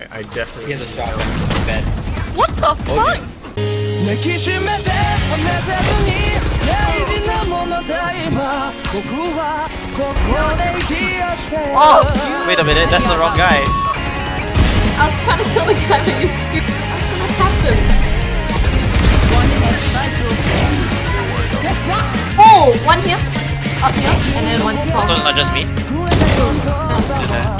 I, I definitely. He has a the Bed. What the fuck? Oh! Wait a minute, that's the wrong guy. I was trying to kill the guy, but you screwed. What's gonna happen. Oh, one here, up here, and then one. So, not just me. No.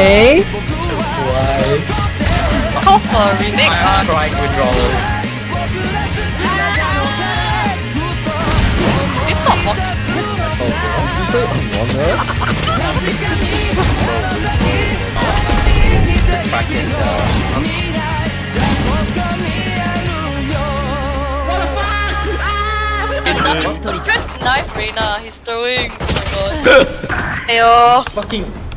blacking. Hey. Call for a remake. I'm trying withdrawals. It's not what. Just practice uh, Good knife, Reyna. He's throwing. Oh my god. Ayo. fucking